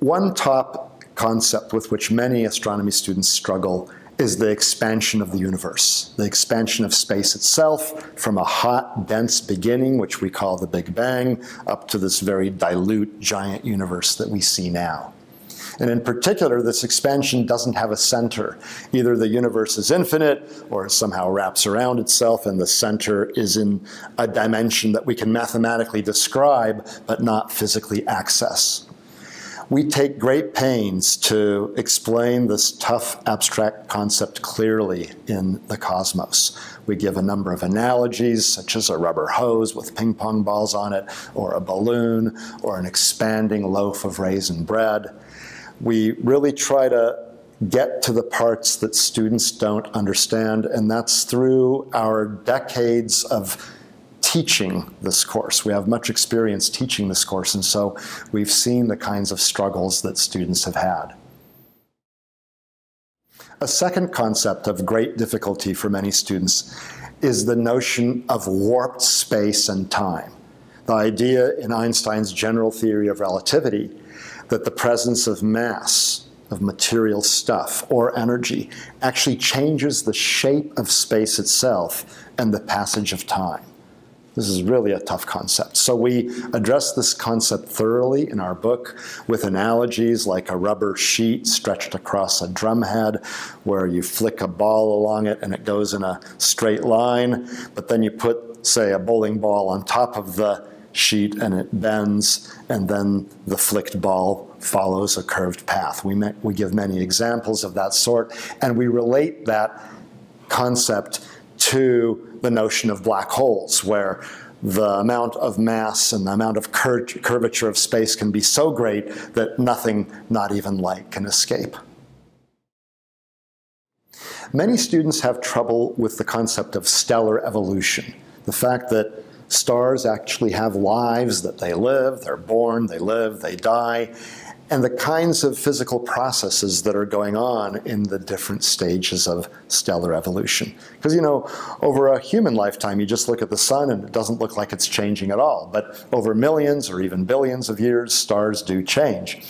one top concept with which many astronomy students struggle is the expansion of the universe, the expansion of space itself from a hot, dense beginning, which we call the Big Bang, up to this very dilute, giant universe that we see now. And in particular, this expansion doesn't have a center. Either the universe is infinite or it somehow wraps around itself and the center is in a dimension that we can mathematically describe but not physically access. We take great pains to explain this tough abstract concept clearly in the cosmos. We give a number of analogies, such as a rubber hose with ping pong balls on it, or a balloon, or an expanding loaf of raisin bread. We really try to get to the parts that students don't understand, and that's through our decades of teaching this course. We have much experience teaching this course, and so we've seen the kinds of struggles that students have had. A second concept of great difficulty for many students is the notion of warped space and time. The idea in Einstein's general theory of relativity that the presence of mass, of material stuff or energy, actually changes the shape of space itself and the passage of time. This is really a tough concept. So we address this concept thoroughly in our book with analogies like a rubber sheet stretched across a drum head where you flick a ball along it and it goes in a straight line, but then you put, say, a bowling ball on top of the sheet and it bends, and then the flicked ball follows a curved path. We, we give many examples of that sort, and we relate that concept to the notion of black holes, where the amount of mass and the amount of cur curvature of space can be so great that nothing, not even light, can escape. Many students have trouble with the concept of stellar evolution, the fact that stars actually have lives that they live, they're born, they live, they die, and the kinds of physical processes that are going on in the different stages of stellar evolution. Because, you know, over a human lifetime, you just look at the sun and it doesn't look like it's changing at all. But over millions or even billions of years, stars do change.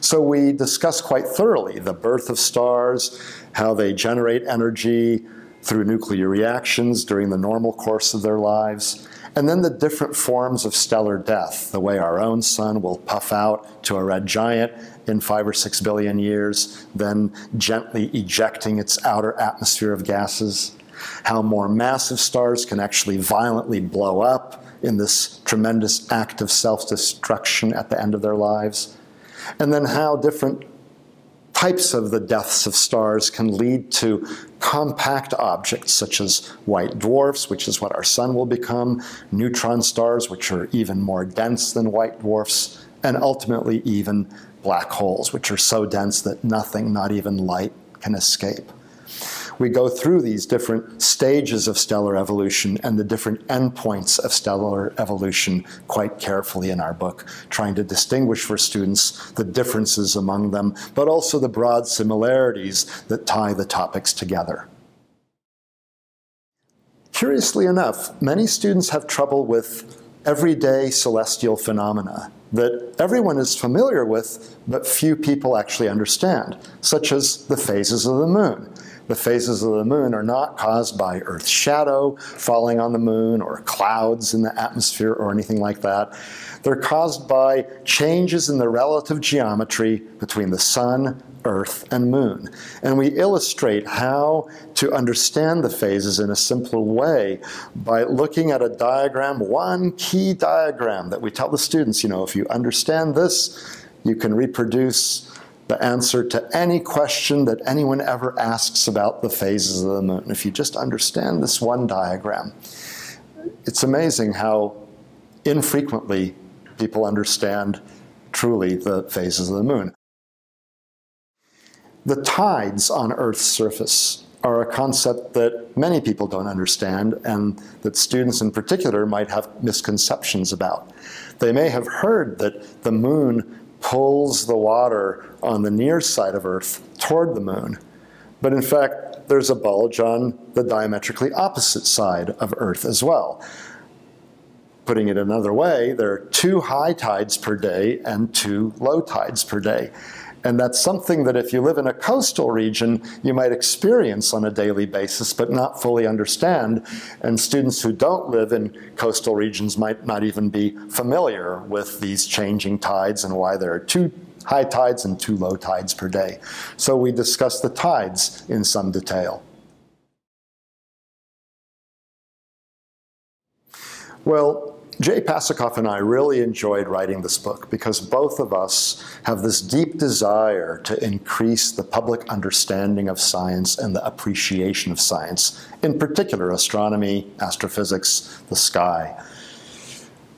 So we discuss quite thoroughly the birth of stars, how they generate energy through nuclear reactions during the normal course of their lives, and then the different forms of stellar death, the way our own sun will puff out to a red giant in five or six billion years, then gently ejecting its outer atmosphere of gases, how more massive stars can actually violently blow up in this tremendous act of self-destruction at the end of their lives, and then how different types of the deaths of stars can lead to compact objects such as white dwarfs, which is what our sun will become, neutron stars, which are even more dense than white dwarfs, and ultimately even black holes, which are so dense that nothing, not even light, can escape we go through these different stages of stellar evolution and the different endpoints of stellar evolution quite carefully in our book, trying to distinguish for students the differences among them, but also the broad similarities that tie the topics together. Curiously enough, many students have trouble with everyday celestial phenomena that everyone is familiar with, but few people actually understand, such as the phases of the moon the phases of the moon are not caused by Earth's shadow falling on the moon or clouds in the atmosphere or anything like that. They're caused by changes in the relative geometry between the sun, Earth, and moon. And we illustrate how to understand the phases in a simpler way by looking at a diagram, one key diagram that we tell the students, you know, if you understand this, you can reproduce the answer to any question that anyone ever asks about the phases of the moon. If you just understand this one diagram, it's amazing how infrequently people understand truly the phases of the moon. The tides on Earth's surface are a concept that many people don't understand and that students in particular might have misconceptions about. They may have heard that the moon pulls the water on the near side of Earth toward the moon. But in fact, there's a bulge on the diametrically opposite side of Earth as well. putting it another way, there are two high tides per day and two low tides per day. And that's something that if you live in a coastal region, you might experience on a daily basis, but not fully understand. And students who don't live in coastal regions might not even be familiar with these changing tides and why there are two high tides and two low tides per day. So we discuss the tides in some detail. Well, Jay Pasachoff and I really enjoyed writing this book because both of us have this deep desire to increase the public understanding of science and the appreciation of science, in particular astronomy, astrophysics, the sky.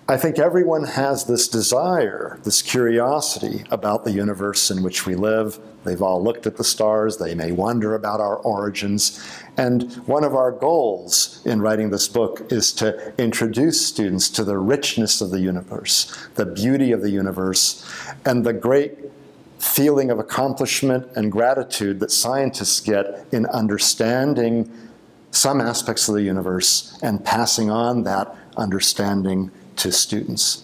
I think everyone has this desire, this curiosity about the universe in which we live. They've all looked at the stars, they may wonder about our origins. And one of our goals in writing this book is to introduce students to the richness of the universe, the beauty of the universe, and the great feeling of accomplishment and gratitude that scientists get in understanding some aspects of the universe and passing on that understanding to students.